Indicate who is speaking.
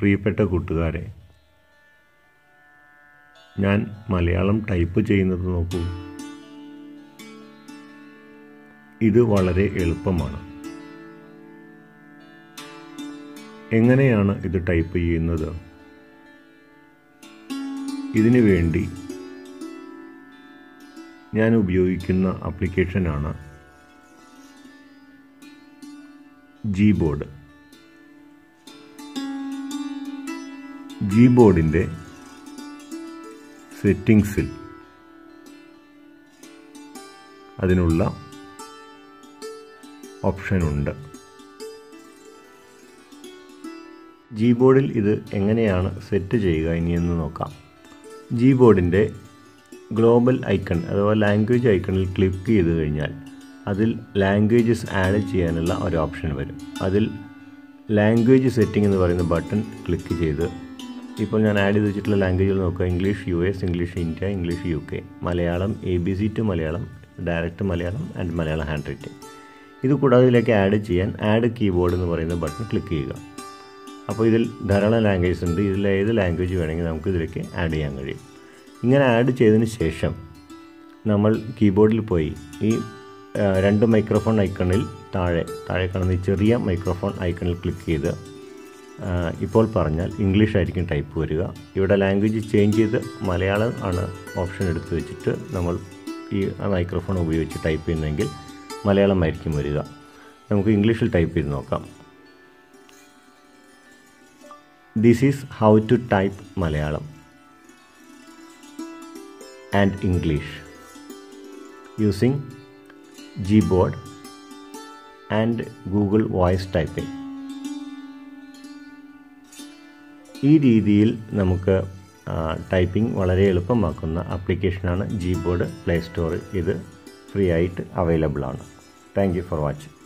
Speaker 1: പ്രിയപ്പെട്ട കൂട്ടുകാരെ ഞാൻ മലയാളം ടൈപ്പ് ചെയ്യുന്നത് നോക്കൂ. ഇത് വളരെ എളുപ്പമാണ്. എങ്ങനെയാണ് ഇത് ടൈപ്പ് ചെയ്യുന്നത്? ഇതിനു വേണ്ടി ഞാൻ ഉപയോഗിക്കുന്ന ആപ്ലിക്കേഷനാണ് ജി ബോർഡ് ജി ബോർഡിന്റെ സെറ്റിങ്സിൽ അതിനുള്ള ഓപ്ഷനുണ്ട് ജി ബോർഡിൽ ഇത് എങ്ങനെയാണ് സെറ്റ് ചെയ്യുക ഇനിയെന്ന് നോക്കാം. ജി ബോർഡിന്റെ ഗ്ലോബൽ ഐക്കൺ അഥവാ ലാംഗ്വേജ് ഐക്കണിൽ ക്ലിക്ക് ചെയ്ത് കഴിഞ്ഞാൽ അതിൽ ലാംഗ്വേജസ് ആഡ് ചെയ്യാനുള്ള ഒരു ഓപ്ഷൻ വരും. അതിൽ ലാംഗ്വേജ് സെറ്റിംഗ് എന്ന് പറയുന്ന ബട്ടൺ ക്ലിക്ക് ചെയ്ത് ഇപ്പോൾ ഞാൻ ആഡ് ചെയ്ത് വെച്ചിട്ടുള്ള ലാംഗ്വേജുകൾ നോക്കുക. English U S English India English U K Malayalam A B C to Malayalam direct Malayalam and Malayalam handwriting ഇത് കൂടാതെ ഇതിലേക്ക് ആഡ് ചെയ്യാൻ ആഡ് കീബോർഡ് എന്ന് പറയുന്ന ബട്ടൺ ക്ലിക്ക് ചെയ്യുക. അപ്പോൾ ഇതിൽ ധാരാളം ലാംഗ്വേജസ് ഉണ്ട്. ഇതിൽ ഏത് ലാംഗ്വേജ് വേണമെങ്കിൽ നമുക്ക് ഇതിലേക്ക് ആഡ് ചെയ്യാൻ കഴിയും. ഇങ്ങനെ ആഡ് ചെയ്തതിന് ശേഷം നമ്മൾ കീബോർഡിൽ പോയി ഈ രണ്ട് മൈക്രോഫോൺ ഐക്കണിൽ താഴെ താഴെ കാണുന്ന ചെറിയ മൈക്രോഫോൺ ഐക്കണിൽ ക്ലിക്ക് ചെയ്ത് ഇപ്പോൾ പറഞ്ഞാൽ ഇംഗ്ലീഷ് ആയിരിക്കും ടൈപ്പ് വരിക. ഇവിടെ ലാംഗ്വേജ് ചേഞ്ച് ചെയ്ത് മലയാളം ആണ് ഓപ്ഷൻ എടുത്തു വെച്ചിട്ട് നമ്മൾ ഈ മൈക്രോഫോൺ ഉപയോഗിച്ച് ടൈപ്പ് ചെയ്യുന്നെങ്കിൽ മലയാളമായിരിക്കും വരിക. നമുക്ക് ഇംഗ്ലീഷിൽ ടൈപ്പ് ചെയ്ത് നോക്കാം. This is how to type Malayalam. And English using Gboard and Google voice typing ഈ രീതിയിൽ നമുക്ക് ടൈപ്പിംഗ് വളരെ എളുപ്പമാക്കുന്ന ആപ്ലിക്കേഷനാണ് ജി ബോർഡ് പ്ലേ സ്റ്റോറിൽ ഇത് ഫ്രീ ആയിട്ട് അവൈലബിൾ ആണ്. Thank for watching